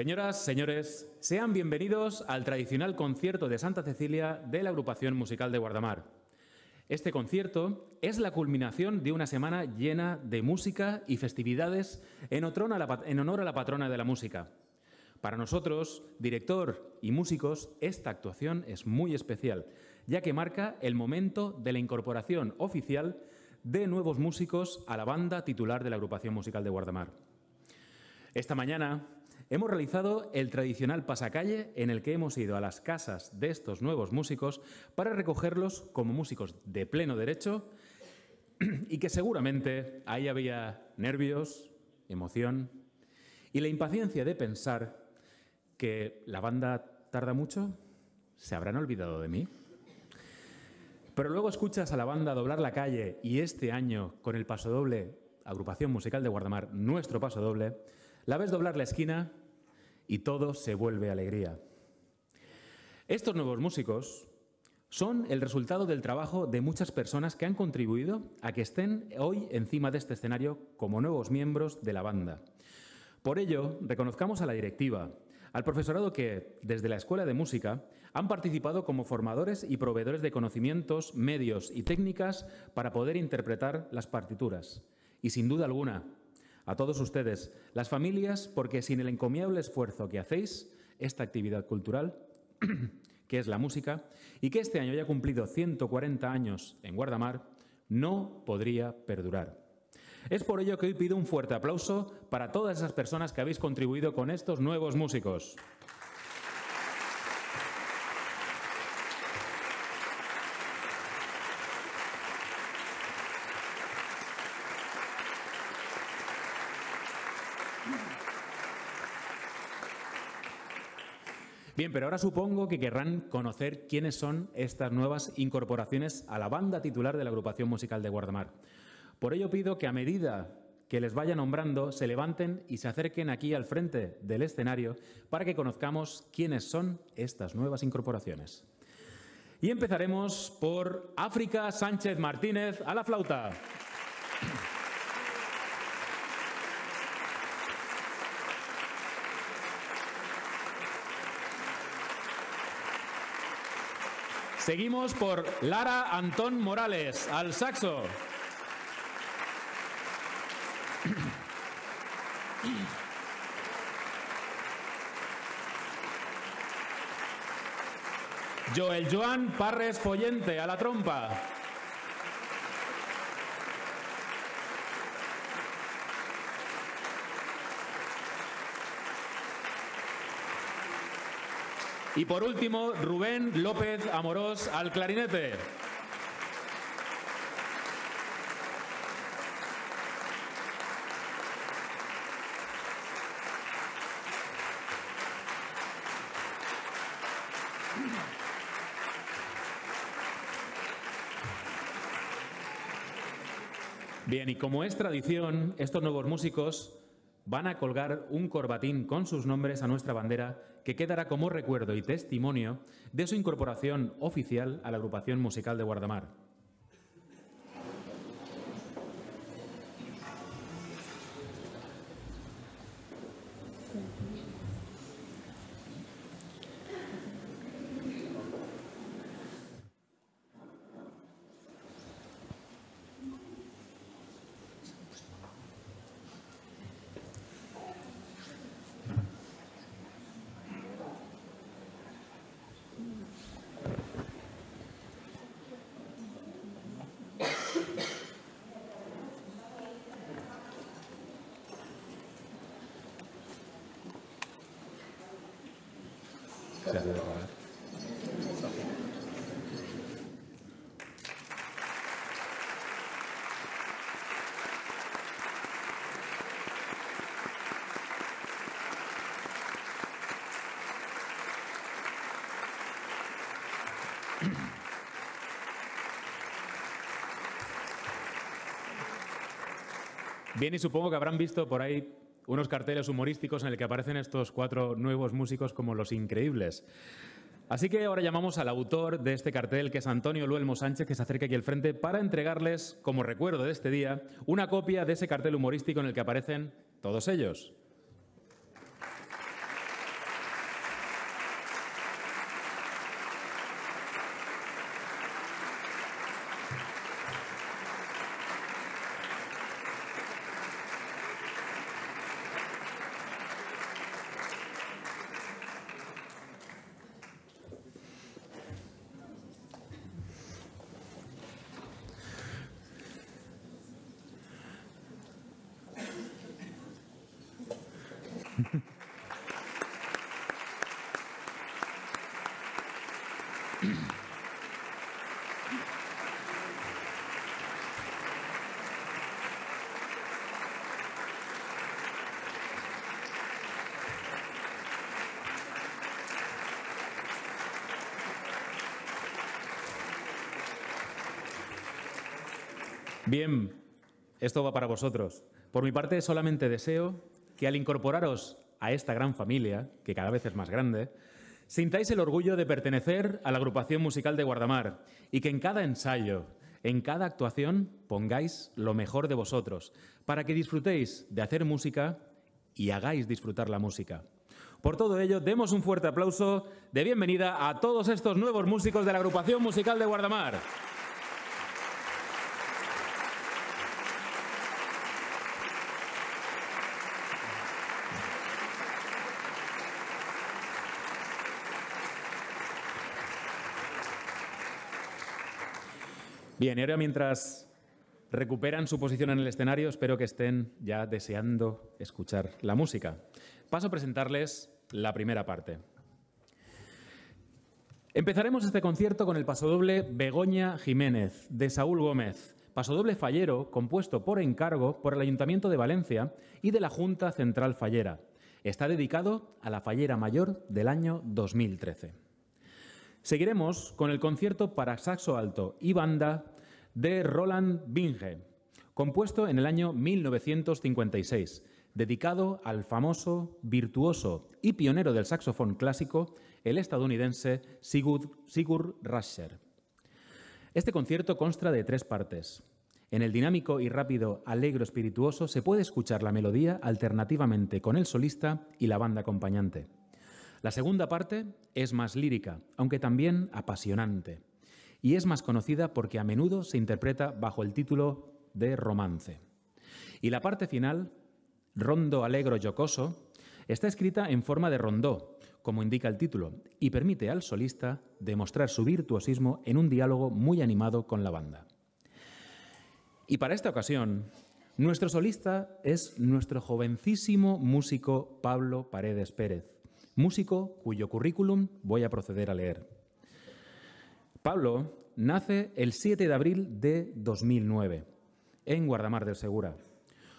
Señoras, señores, sean bienvenidos al tradicional concierto de Santa Cecilia de la agrupación musical de Guardamar. Este concierto es la culminación de una semana llena de música y festividades en honor a la patrona de la música. Para nosotros, director y músicos, esta actuación es muy especial, ya que marca el momento de la incorporación oficial de nuevos músicos a la banda titular de la agrupación musical de Guardamar. Esta mañana hemos realizado el tradicional pasacalle en el que hemos ido a las casas de estos nuevos músicos para recogerlos como músicos de pleno derecho y que seguramente ahí había nervios, emoción y la impaciencia de pensar que la banda tarda mucho, ¿se habrán olvidado de mí? Pero luego escuchas a la banda doblar la calle y este año con el pasodoble, agrupación musical de Guardamar, nuestro pasodoble, la ves doblar la esquina y todo se vuelve alegría. Estos nuevos músicos son el resultado del trabajo de muchas personas que han contribuido a que estén hoy encima de este escenario como nuevos miembros de la banda. Por ello, reconozcamos a la directiva, al profesorado que, desde la Escuela de Música, han participado como formadores y proveedores de conocimientos, medios y técnicas para poder interpretar las partituras. Y sin duda alguna, a todos ustedes, las familias, porque sin el encomiable esfuerzo que hacéis, esta actividad cultural, que es la música, y que este año haya cumplido 140 años en Guardamar, no podría perdurar. Es por ello que hoy pido un fuerte aplauso para todas esas personas que habéis contribuido con estos nuevos músicos. Bien, pero ahora supongo que querrán conocer quiénes son estas nuevas incorporaciones a la banda titular de la agrupación musical de Guardamar. Por ello pido que a medida que les vaya nombrando, se levanten y se acerquen aquí al frente del escenario para que conozcamos quiénes son estas nuevas incorporaciones. Y empezaremos por África Sánchez Martínez a la flauta. Seguimos por Lara Antón Morales al saxo. Joel Joan Parres Follente a la trompa. Y por último, Rubén López Amorós al clarinete. Bien, y como es tradición, estos nuevos músicos van a colgar un corbatín con sus nombres a nuestra bandera que quedará como recuerdo y testimonio de su incorporación oficial a la agrupación musical de Guardamar. Bien, y supongo que habrán visto por ahí unos carteles humorísticos en el que aparecen estos cuatro nuevos músicos como los increíbles. Así que ahora llamamos al autor de este cartel, que es Antonio Luelmo Sánchez, que se acerca aquí al frente para entregarles, como recuerdo de este día, una copia de ese cartel humorístico en el que aparecen todos ellos. Bien, esto va para vosotros. Por mi parte, solamente deseo que al incorporaros a esta gran familia, que cada vez es más grande, sintáis el orgullo de pertenecer a la agrupación musical de Guardamar y que en cada ensayo, en cada actuación, pongáis lo mejor de vosotros, para que disfrutéis de hacer música y hagáis disfrutar la música. Por todo ello, demos un fuerte aplauso de bienvenida a todos estos nuevos músicos de la agrupación musical de Guardamar. Bien, y ahora mientras recuperan su posición en el escenario, espero que estén ya deseando escuchar la música. Paso a presentarles la primera parte. Empezaremos este concierto con el pasodoble Begoña Jiménez, de Saúl Gómez, pasodoble fallero compuesto por encargo por el Ayuntamiento de Valencia y de la Junta Central Fallera. Está dedicado a la fallera mayor del año 2013. Seguiremos con el concierto para saxo alto y banda de Roland Binge, compuesto en el año 1956, dedicado al famoso, virtuoso y pionero del saxofón clásico, el estadounidense Sigurd, Rascher. Este concierto consta de tres partes. En el dinámico y rápido alegro espirituoso se puede escuchar la melodía alternativamente con el solista y la banda acompañante. La segunda parte es más lírica, aunque también apasionante, y es más conocida porque a menudo se interpreta bajo el título de romance. Y la parte final, rondo alegro jocoso, está escrita en forma de rondó, como indica el título, y permite al solista demostrar su virtuosismo en un diálogo muy animado con la banda. Y para esta ocasión, nuestro solista es nuestro jovencísimo músico Pablo Paredes Pérez, músico cuyo currículum voy a proceder a leer. Pablo nace el 7 de abril de 2009 en Guardamar del Segura.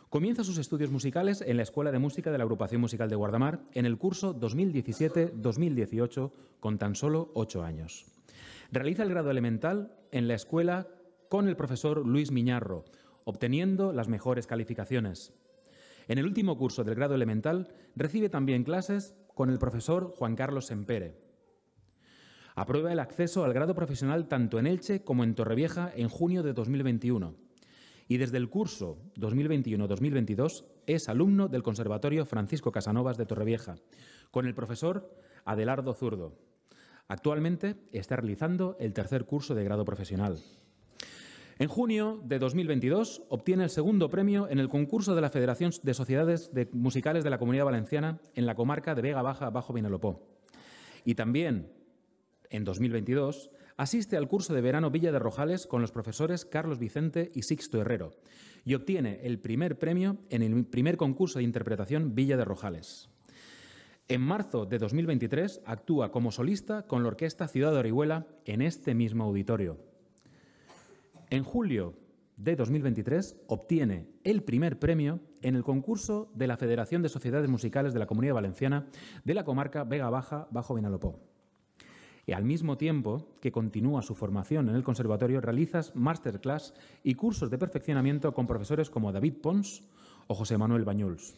Comienza sus estudios musicales en la Escuela de Música de la Agrupación Musical de Guardamar en el curso 2017-2018 con tan solo ocho años. Realiza el grado elemental en la escuela con el profesor Luis Miñarro, obteniendo las mejores calificaciones. En el último curso del grado elemental recibe también clases con el profesor Juan Carlos Sempere. Aprueba el acceso al grado profesional tanto en Elche como en Torrevieja en junio de 2021 y desde el curso 2021-2022 es alumno del Conservatorio Francisco Casanovas de Torrevieja con el profesor Adelardo Zurdo. Actualmente está realizando el tercer curso de grado profesional. En junio de 2022 obtiene el segundo premio en el concurso de la Federación de Sociedades Musicales de la Comunidad Valenciana en la comarca de Vega Baja Bajo Vinalopó. Y también en 2022 asiste al curso de verano Villa de Rojales con los profesores Carlos Vicente y Sixto Herrero y obtiene el primer premio en el primer concurso de interpretación Villa de Rojales. En marzo de 2023 actúa como solista con la Orquesta Ciudad de Orihuela en este mismo auditorio. En julio de 2023 obtiene el primer premio en el concurso de la Federación de Sociedades Musicales de la Comunidad Valenciana de la comarca Vega Baja Bajo Vinalopó. Y al mismo tiempo que continúa su formación en el conservatorio, realiza masterclass y cursos de perfeccionamiento con profesores como David Pons o José Manuel Bañuls.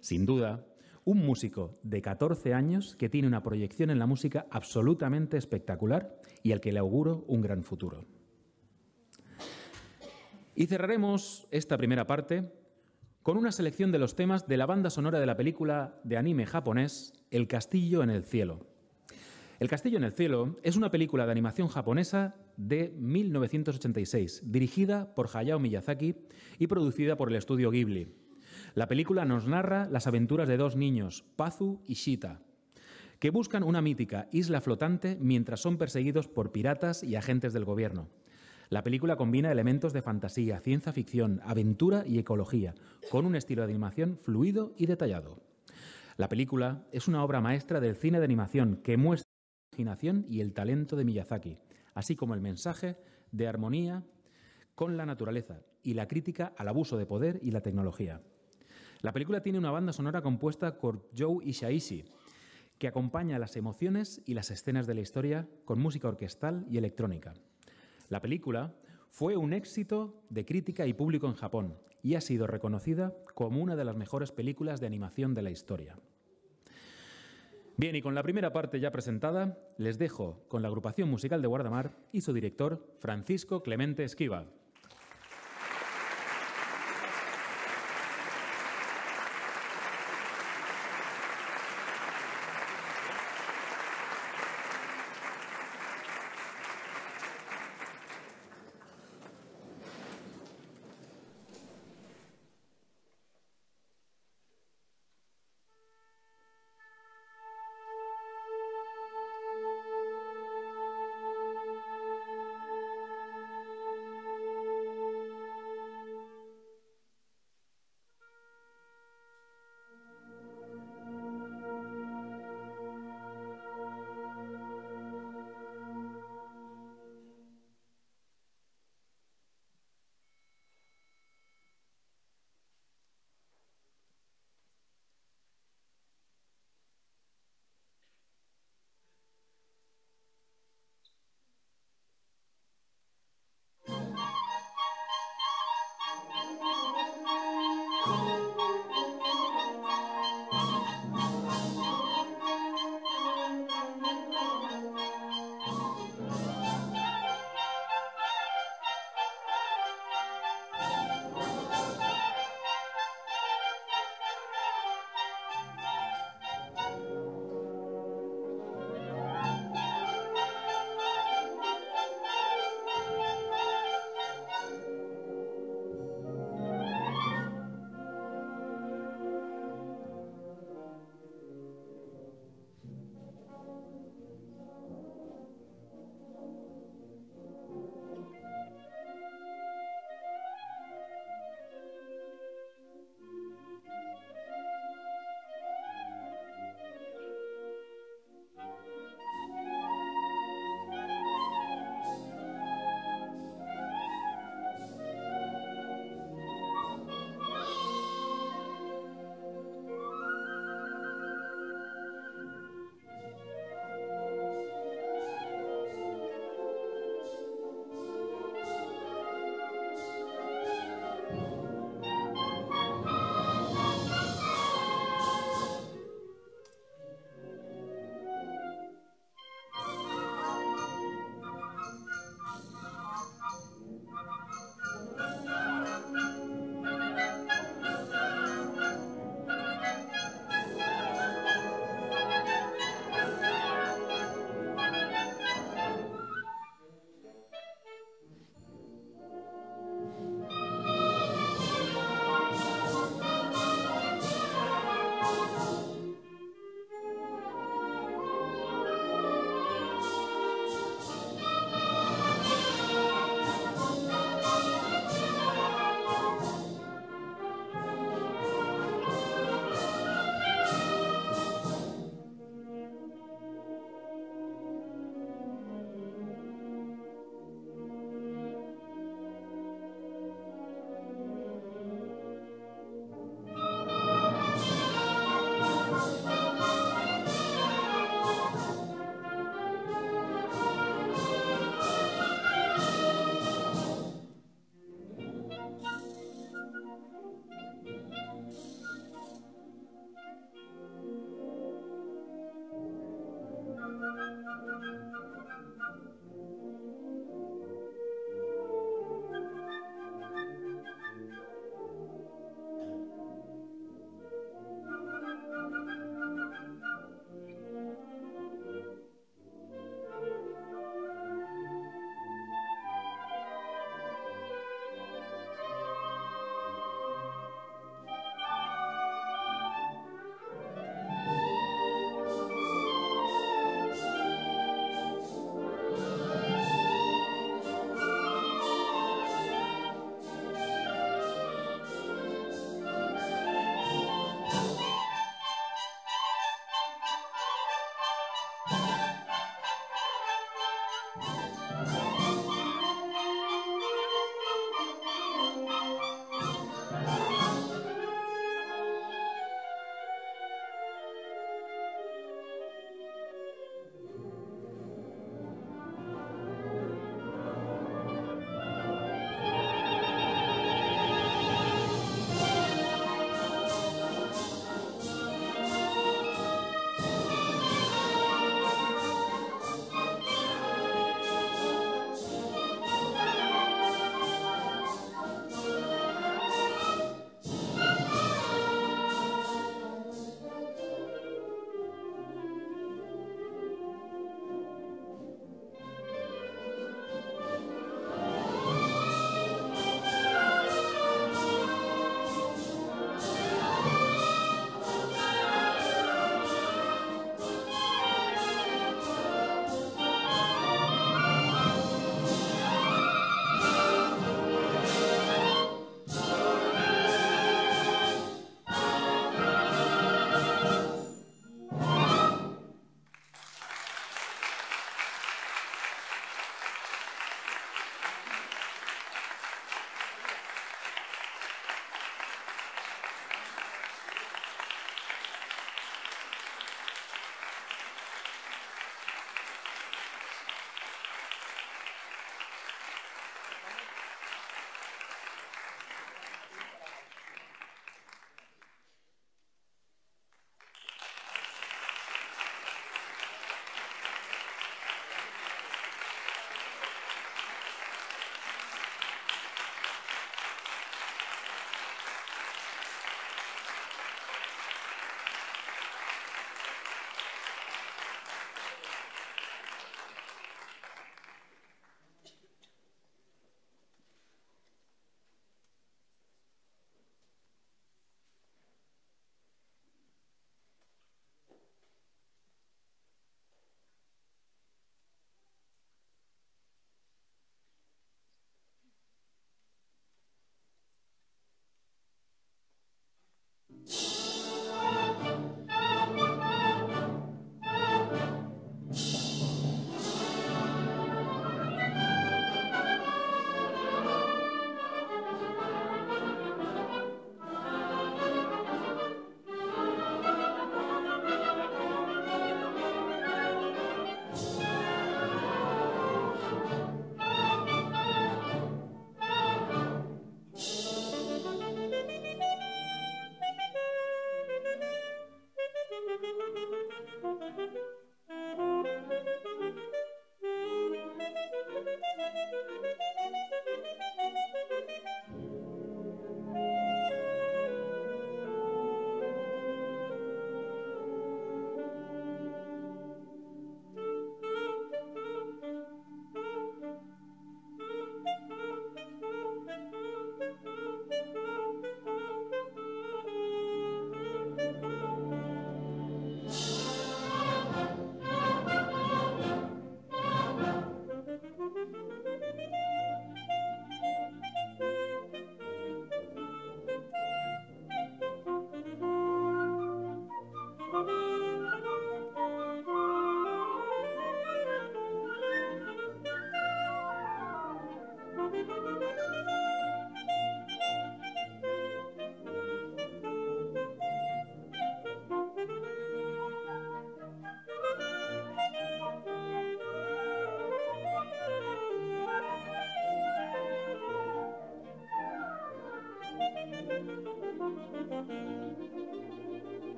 Sin duda, un músico de 14 años que tiene una proyección en la música absolutamente espectacular y al que le auguro un gran futuro. Y cerraremos esta primera parte con una selección de los temas de la banda sonora de la película de anime japonés El Castillo en el Cielo. El Castillo en el Cielo es una película de animación japonesa de 1986, dirigida por Hayao Miyazaki y producida por el estudio Ghibli. La película nos narra las aventuras de dos niños, Pazu y Shita, que buscan una mítica isla flotante mientras son perseguidos por piratas y agentes del gobierno. La película combina elementos de fantasía, ciencia ficción, aventura y ecología, con un estilo de animación fluido y detallado. La película es una obra maestra del cine de animación que muestra imaginación y el talento de Miyazaki, así como el mensaje de armonía con la naturaleza y la crítica al abuso de poder y la tecnología. La película tiene una banda sonora compuesta por Joe Ishaishi, que acompaña las emociones y las escenas de la historia con música orquestal y electrónica. La película fue un éxito de crítica y público en Japón y ha sido reconocida como una de las mejores películas de animación de la historia. Bien, y con la primera parte ya presentada, les dejo con la agrupación musical de Guardamar y su director, Francisco Clemente Esquiva.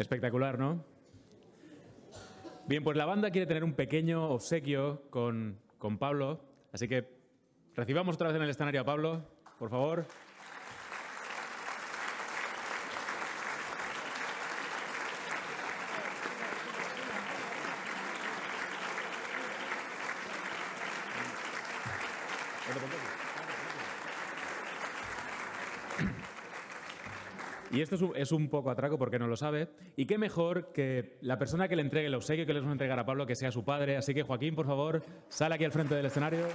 Espectacular, ¿no? Bien, pues la banda quiere tener un pequeño obsequio con, con Pablo, así que recibamos otra vez en el escenario a Pablo, por favor. Y esto es un, poco atraco porque no lo sabe. Y qué mejor que la persona que le entregue el obsequio que les va a entregar a Pablo que sea su padre. Así que Joaquín, por favor, sale aquí al frente del escenario.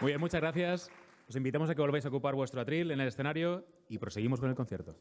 Muy bien, muchas gracias. Os invitamos a que volváis a ocupar vuestro atril en el escenario y proseguimos con el concierto.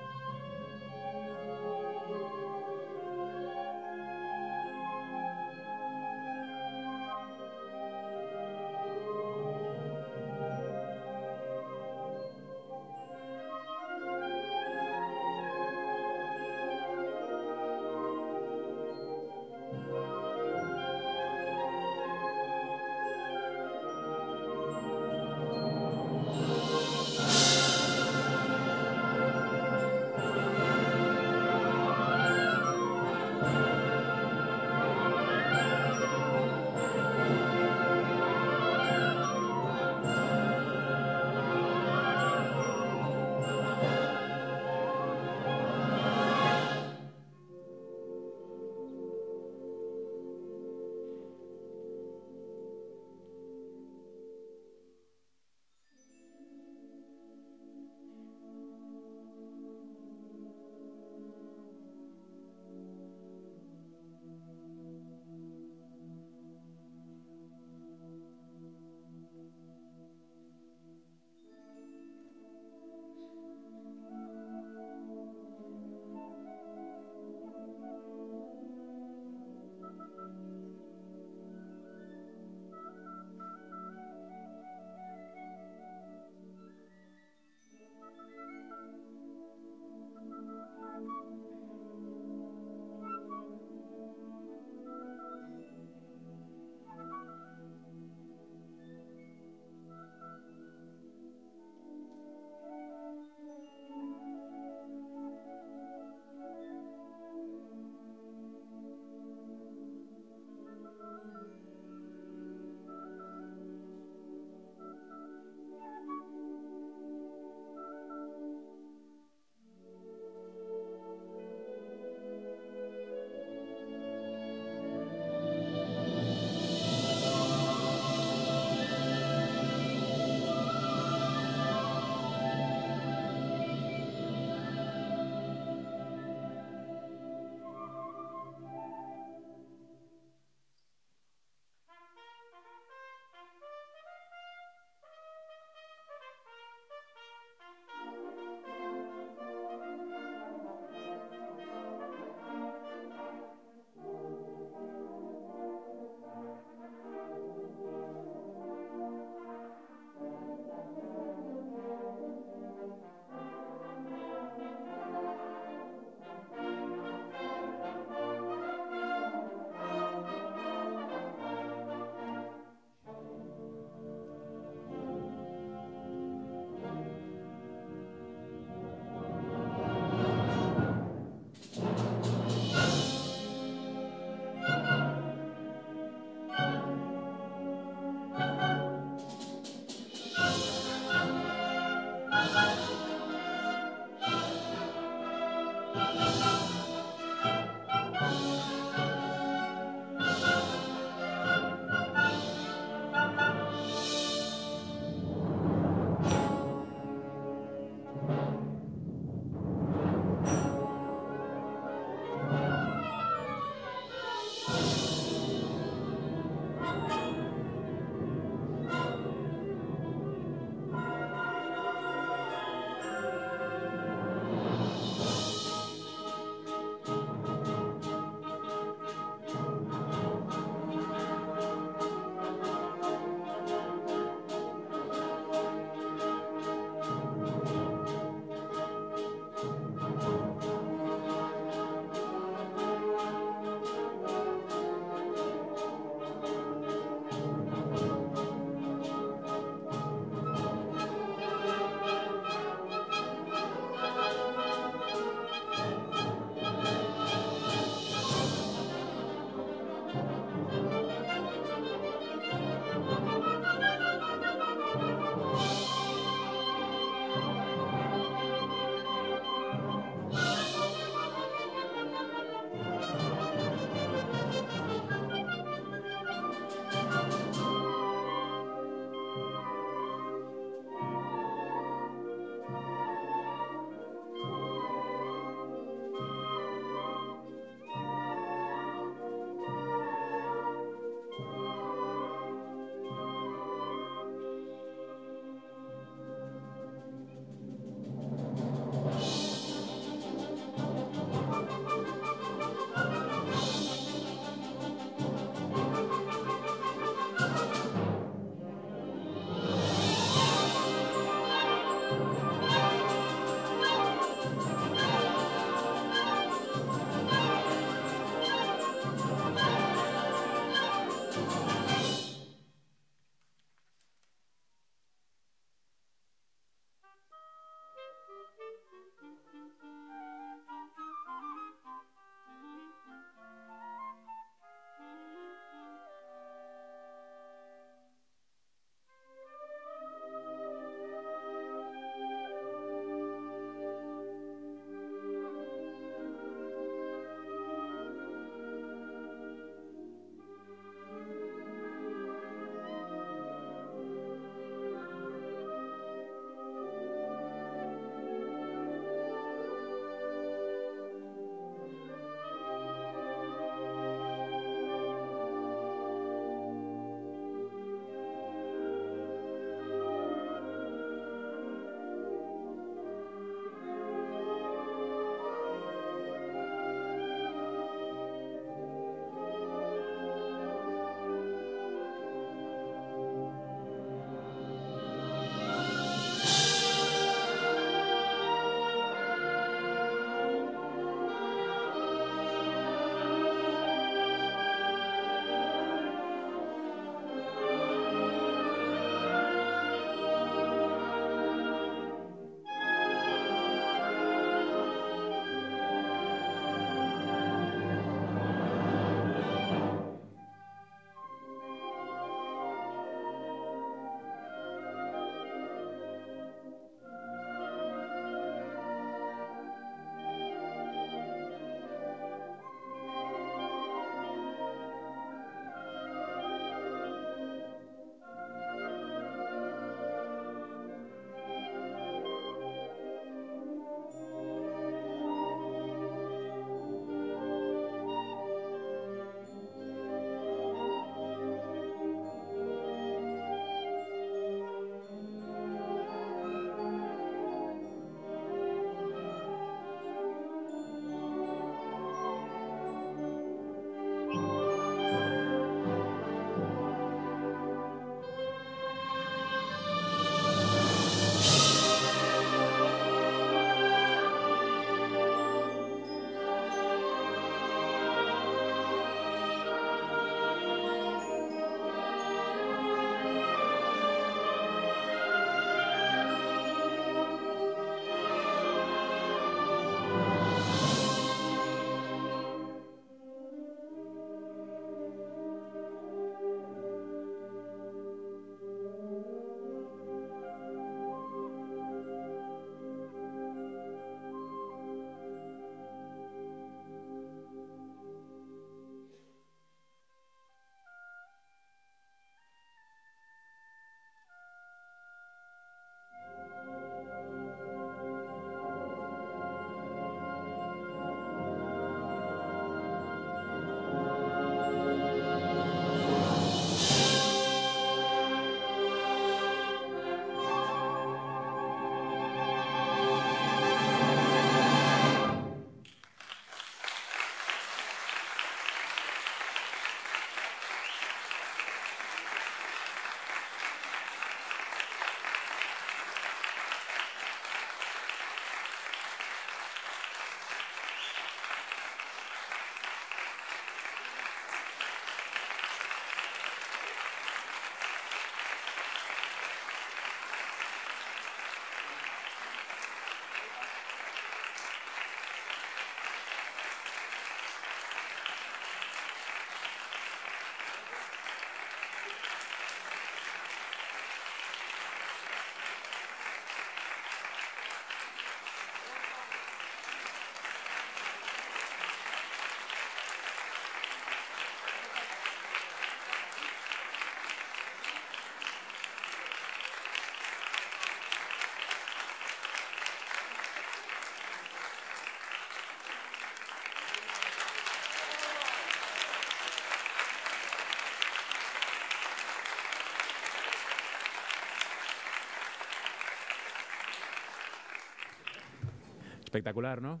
Espectacular, ¿no?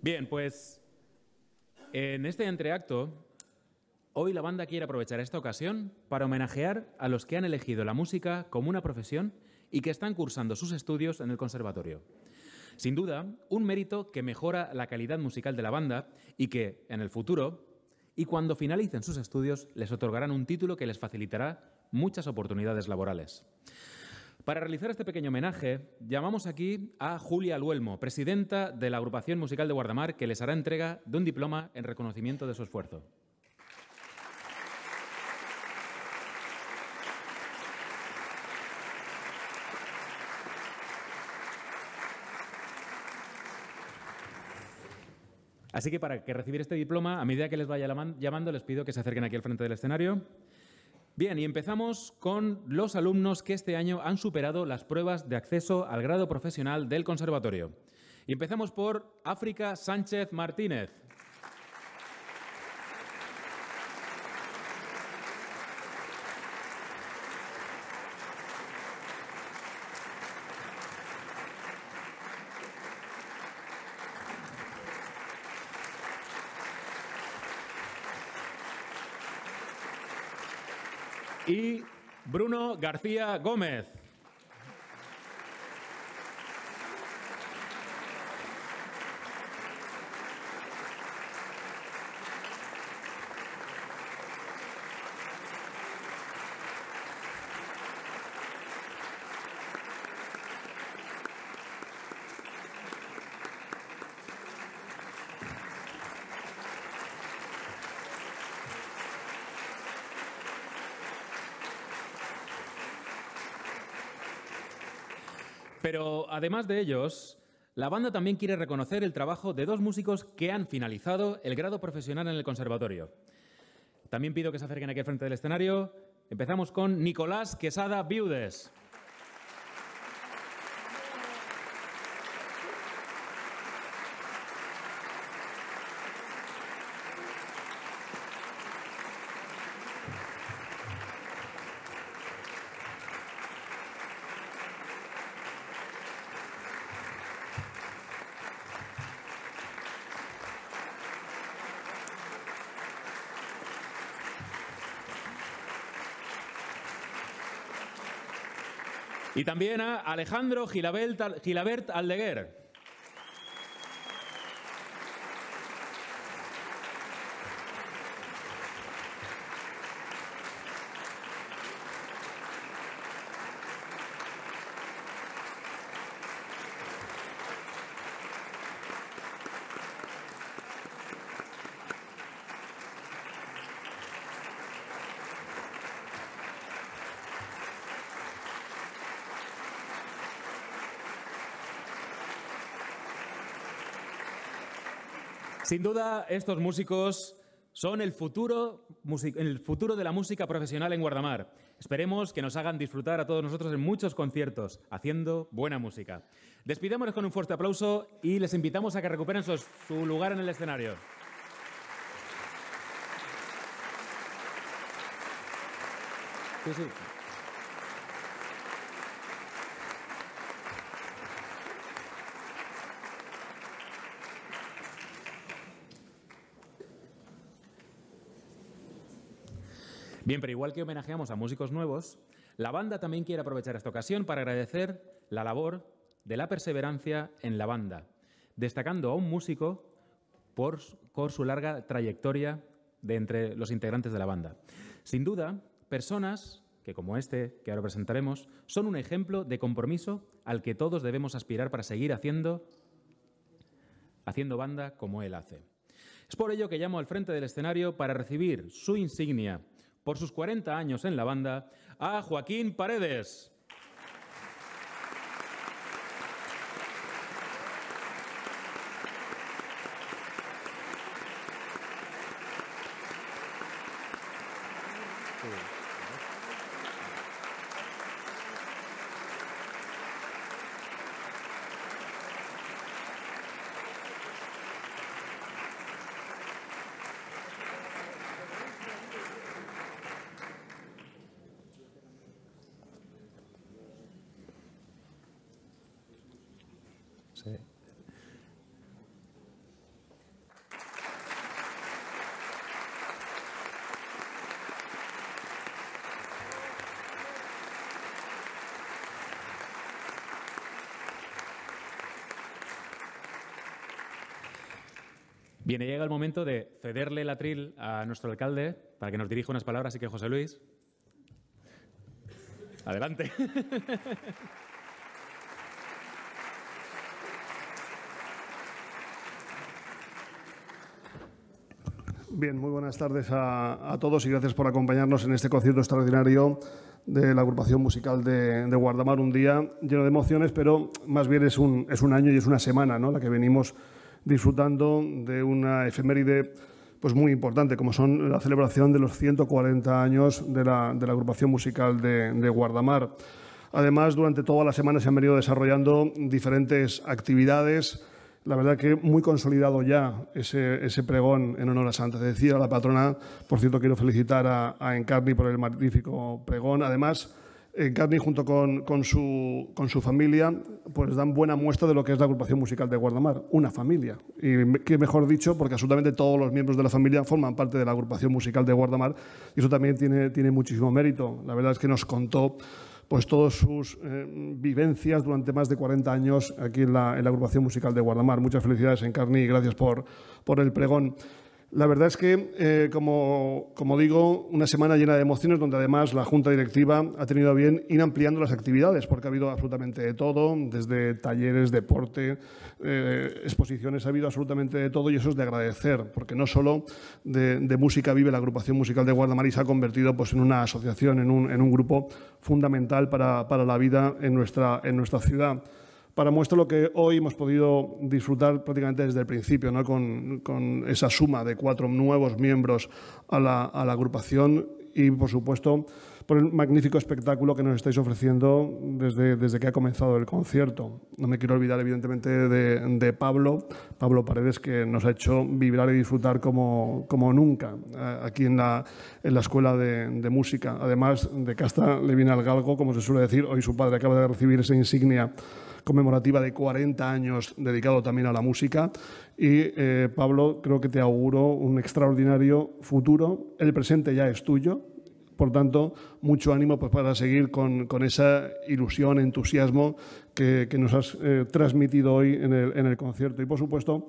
Bien, pues en este entreacto, hoy la banda quiere aprovechar esta ocasión para homenajear a los que han elegido la música como una profesión y que están cursando sus estudios en el conservatorio. Sin duda, un mérito que mejora la calidad musical de la banda y que, en el futuro, y cuando finalicen sus estudios, les otorgarán un título que les facilitará muchas oportunidades laborales. Para realizar este pequeño homenaje, llamamos aquí a Julia Luelmo, presidenta de la agrupación musical de Guardamar, que les hará entrega de un diploma en reconocimiento de su esfuerzo. Así que para que recibir este diploma, a medida que les vaya llamando, les pido que se acerquen aquí al frente del escenario. Bien, y empezamos con los alumnos que este año han superado las pruebas de acceso al grado profesional del conservatorio. Y empezamos por África Sánchez Martínez. y Bruno García Gómez. Pero además de ellos, la banda también quiere reconocer el trabajo de dos músicos que han finalizado el grado profesional en el conservatorio. También pido que se acerquen aquí al frente del escenario. Empezamos con Nicolás Quesada Viudes. Y también a Alejandro Gilabert Aldeguer. Sin duda, estos músicos son el futuro, el futuro de la música profesional en Guardamar. Esperemos que nos hagan disfrutar a todos nosotros en muchos conciertos, haciendo buena música. Despidámonos con un fuerte aplauso y les invitamos a que recuperen su, su lugar en el escenario. Sí, sí. Bien, pero igual que homenajeamos a músicos nuevos, la banda también quiere aprovechar esta ocasión para agradecer la labor de la perseverancia en la banda, destacando a un músico por, su larga trayectoria de entre los integrantes de la banda. Sin duda, personas que como este que ahora presentaremos, son un ejemplo de compromiso al que todos debemos aspirar para seguir haciendo, haciendo banda como él hace. Es por ello que llamo al frente del escenario para recibir su insignia por sus 40 años en la banda, a Joaquín Paredes. Bien, llega el momento de cederle el atril a nuestro alcalde para que nos dirija unas palabras. Así que, José Luis, adelante. Bien, muy buenas tardes a, todos y gracias por acompañarnos en este concierto extraordinario de la agrupación musical de, Guardamar. Un día lleno de emociones, pero más bien es un, es un año y es una semana ¿no? la que venimos disfrutando de una efeméride pues muy importante, como son la celebración de los 140 años de la, de la agrupación musical de, de Guardamar. Además, durante toda la semana se han venido desarrollando diferentes actividades la verdad que muy consolidado ya ese, pregón en honor a Santa Cecilia, la patrona. Por cierto, quiero felicitar a, Encarni por el magnífico pregón. Además, Encarni junto con, con, su, con su familia pues dan buena muestra de lo que es la agrupación musical de Guardamar, una familia. Y qué mejor dicho, porque absolutamente todos los miembros de la familia forman parte de la agrupación musical de Guardamar y eso también tiene, tiene muchísimo mérito. La verdad es que nos contó pues todas sus eh, vivencias durante más de 40 años aquí en la, agrupación musical de Guardamar. Muchas felicidades, Encarni, y gracias por, por el pregón. La verdad es que, eh, como, digo, una semana llena de emociones donde además la Junta Directiva ha tenido bien ir ampliando las actividades, porque ha habido absolutamente de todo, desde talleres, deporte, eh, exposiciones, ha habido absolutamente de todo y eso es de agradecer, porque no solo de, música vive la agrupación musical de Guardamar y se ha convertido pues, en una asociación, en un, en un grupo fundamental para, para la vida en nuestra, en nuestra ciudad para muestra lo que hoy hemos podido disfrutar prácticamente desde el principio, ¿no? con, esa suma de cuatro nuevos miembros a la, agrupación y, por supuesto, por el magnífico espectáculo que nos estáis ofreciendo desde, que ha comenzado el concierto. No me quiero olvidar, evidentemente, de, Pablo, Pablo Paredes, que nos ha hecho vibrar y disfrutar como, nunca eh, aquí en la, en la Escuela de, de Música. Además de Casta le viene al galgo, como se suele decir, hoy su padre acaba de recibir esa insignia conmemorativa de 40 años dedicado también a la música. Y eh, Pablo, creo que te auguro un extraordinario futuro. El presente ya es tuyo. Por tanto, mucho ánimo pues, para seguir con, esa ilusión, entusiasmo que, nos has eh, transmitido hoy en el, en el concierto. Y, por supuesto,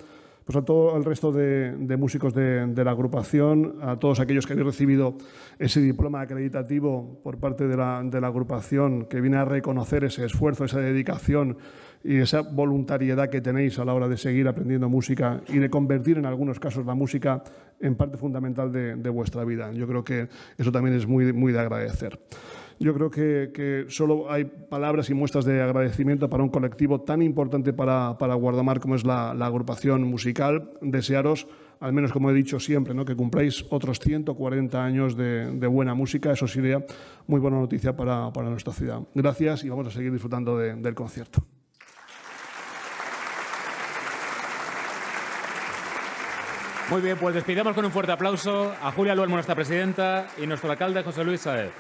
pues a todo el resto de, músicos de, la agrupación, a todos aquellos que habéis recibido ese diploma acreditativo por parte de la, agrupación, que viene a reconocer ese esfuerzo, esa dedicación y esa voluntariedad que tenéis a la hora de seguir aprendiendo música y de convertir en algunos casos la música en parte fundamental de, vuestra vida. Yo creo que eso también es muy, muy de agradecer. Yo creo que, solo hay palabras y muestras de agradecimiento para un colectivo tan importante para, para Guardamar como es la, agrupación musical. Desearos, al menos como he dicho siempre, ¿no? que cumpláis otros 140 años de, buena música. Eso sería muy buena noticia para, nuestra ciudad. Gracias y vamos a seguir disfrutando del concierto. Muy bien, pues despidamos con un fuerte aplauso a Julia Luelmo, nuestra presidenta, y nuestro alcalde José Luis Saez.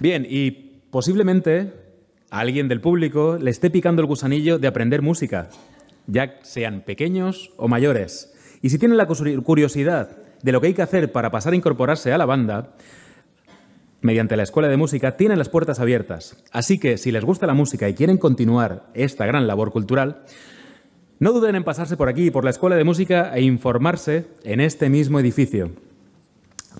Bien, y posiblemente a alguien del público le esté picando el gusanillo de aprender música, ya sean pequeños o mayores. Y si tienen la curiosidad de lo que hay que hacer para pasar a incorporarse a la banda, mediante la Escuela de Música tienen las puertas abiertas. Así que si les gusta la música y quieren continuar esta gran labor cultural, no duden en pasarse por aquí, por la Escuela de Música, e informarse en este mismo edificio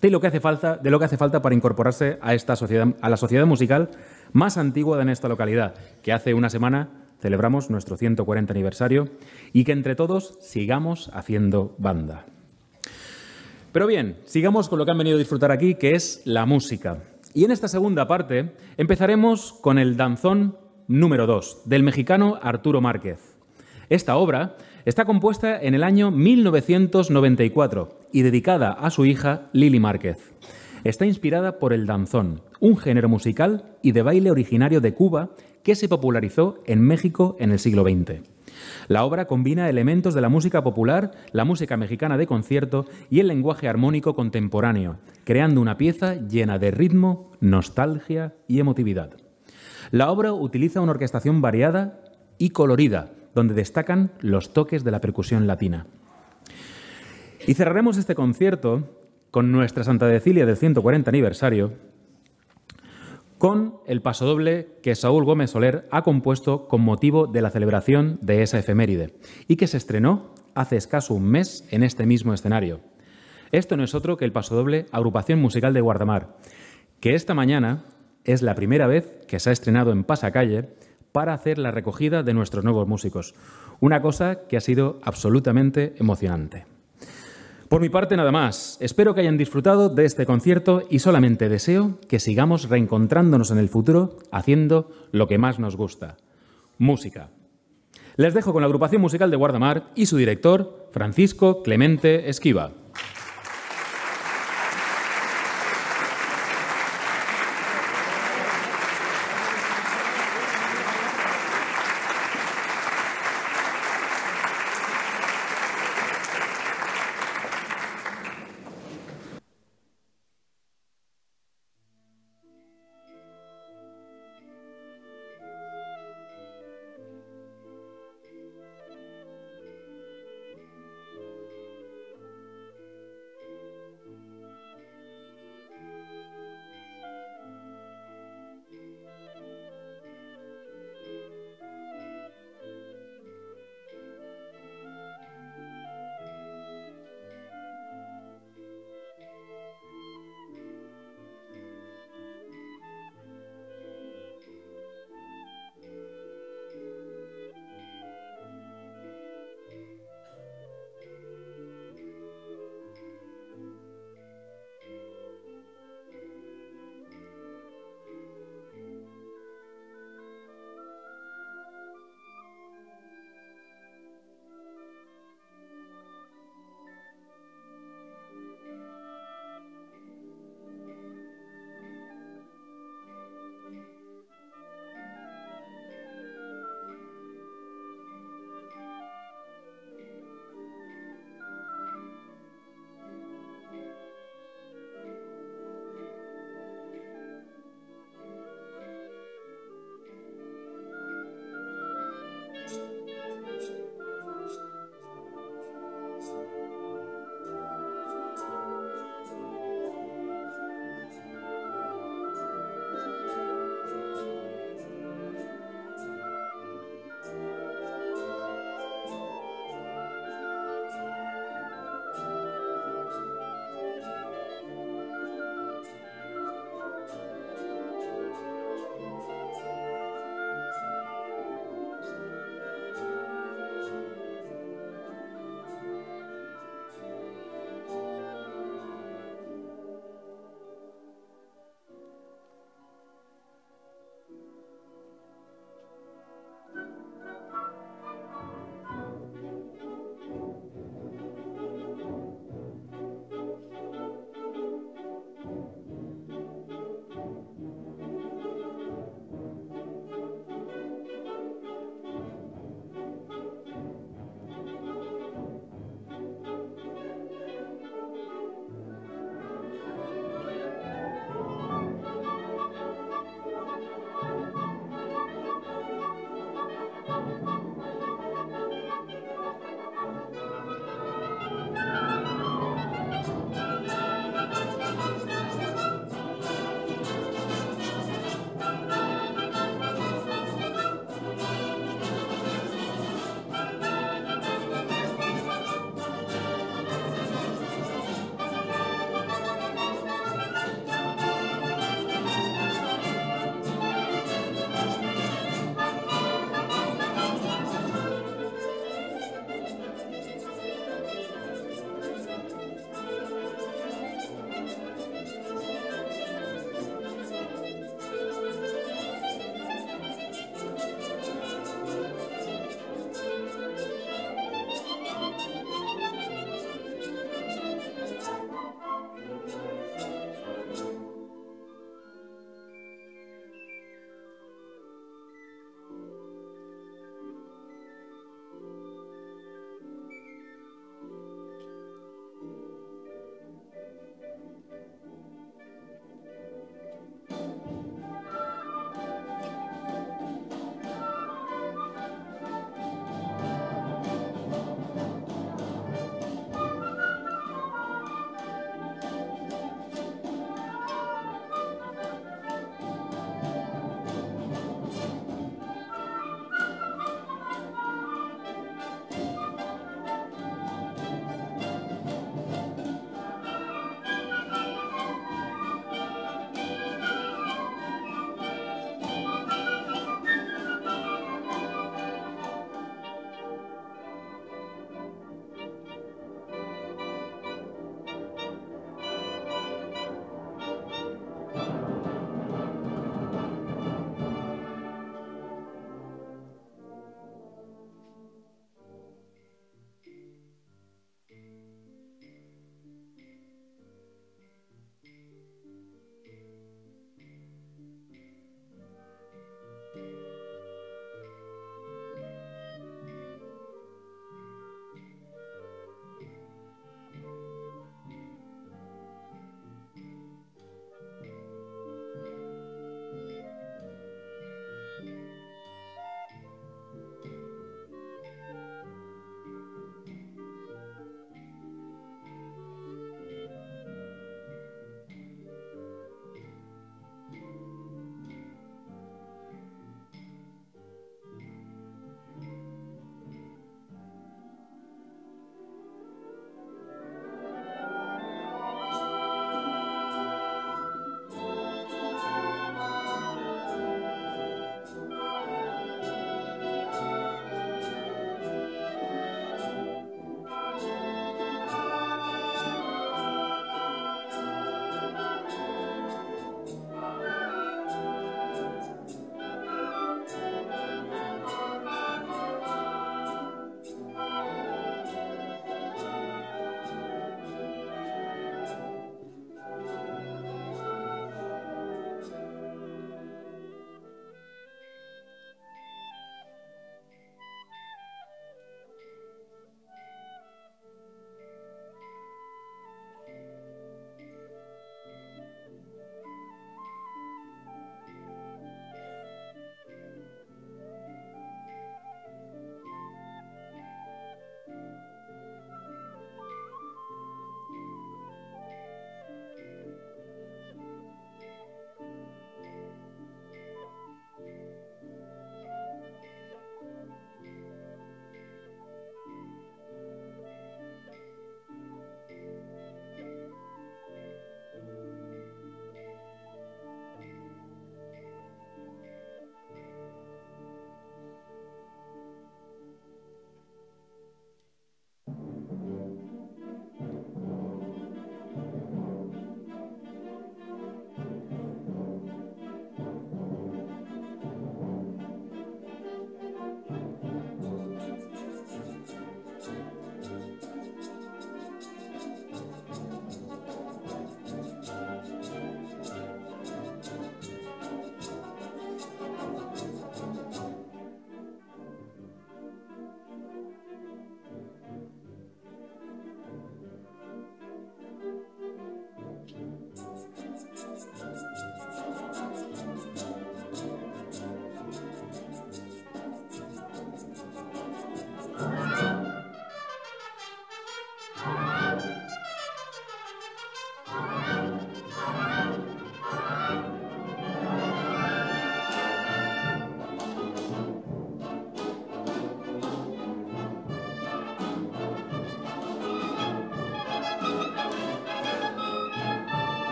de lo que hace falta, de lo que hace falta para incorporarse a, esta sociedad, a la sociedad musical más antigua de esta localidad, que hace una semana celebramos nuestro 140 aniversario y que entre todos sigamos haciendo banda. Pero bien, sigamos con lo que han venido a disfrutar aquí, que es la música. Y en esta segunda parte empezaremos con el danzón número 2 del mexicano Arturo Márquez. Esta obra Está compuesta en el año 1994 y dedicada a su hija Lili Márquez. Está inspirada por el danzón, un género musical y de baile originario de Cuba que se popularizó en México en el siglo XX. La obra combina elementos de la música popular, la música mexicana de concierto y el lenguaje armónico contemporáneo, creando una pieza llena de ritmo, nostalgia y emotividad. La obra utiliza una orquestación variada y colorida, donde destacan los toques de la percusión latina. Y cerraremos este concierto con nuestra Santa Decilia del 140 aniversario con el pasodoble que Saúl Gómez Soler ha compuesto con motivo de la celebración de esa efeméride y que se estrenó hace escaso un mes en este mismo escenario. Esto no es otro que el pasodoble Agrupación Musical de Guardamar, que esta mañana es la primera vez que se ha estrenado en Pasacalle para hacer la recogida de nuestros nuevos músicos. Una cosa que ha sido absolutamente emocionante. Por mi parte, nada más. Espero que hayan disfrutado de este concierto y solamente deseo que sigamos reencontrándonos en el futuro haciendo lo que más nos gusta, música. Les dejo con la agrupación musical de Guardamar y su director, Francisco Clemente Esquiva.